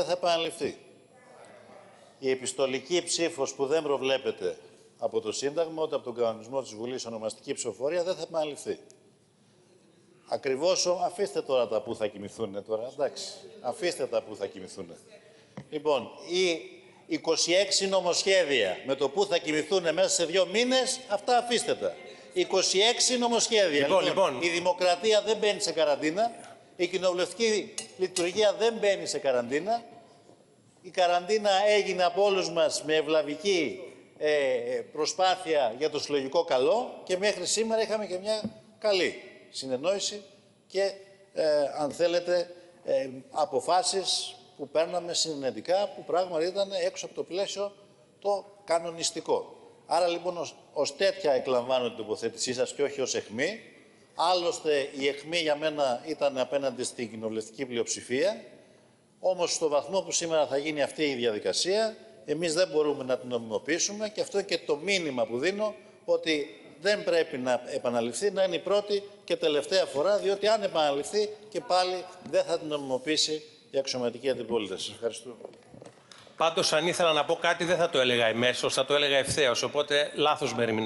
δεν θα επαναληφθεί. Η επιστολική ψήφος που δεν προβλέπεται από το Σύνταγμα, ούτε από τον κανονισμό της Βουλής ονομαστική ψηφοφορία, δεν θα επαναληφθεί. Ακριβώς, ο- αφήστε τώρα τα που θα κοιμηθούν τώρα, εντάξει. Αφήστε τα που θα κοιμηθούν. Λοιπόν, οι 26 νομοσχέδια με το που θα κοιμηθούν μέσα σε δύο μήνες, αυτά αφήστε τα. 26 νομοσχέδια. Λοιπόν, λοιπόν. η δημοκρατία δεν μπαίνει σε καραντίνα, η κοινοβουλευτική λειτουργία δεν μπαίνει σε καραντίνα, η καραντίνα έγινε από όλους μας με ευλαβική ε, ε, προσπάθεια για το συλλογικό καλό και μέχρι σήμερα είχαμε και μια καλή συνεννόηση και, ε, αν θέλετε, ε, αποφάσεις που παίρναμε συνενετικά που πράγματι ήταν έξω από το πλαίσιο το κανονιστικό. Άρα λοιπόν ως, ως τέτοια εκλαμβάνω την τοποθέτησή σας και όχι ως εχμή. Άλλωστε η εχμή για μένα ήταν απέναντι στην κοινοβουλευτική πλειοψηφία όμως στο βαθμό που σήμερα θα γίνει αυτή η διαδικασία, εμείς δεν μπορούμε να την νομιμοποιήσουμε και αυτό είναι και το μήνυμα που δίνω ότι δεν πρέπει να επαναληφθεί, να είναι η πρώτη και τελευταία φορά, διότι αν επαναληφθεί και πάλι δεν θα την νομιμοποιήσει η αξιωματική αντιπολίτευση. Σας ευχαριστώ. Πάντως, αν ήθελα να πω κάτι, δεν θα το έλεγα εμέσως, θα το έλεγα ευθέως. Οπότε, λάθος με ερμηνεύετε.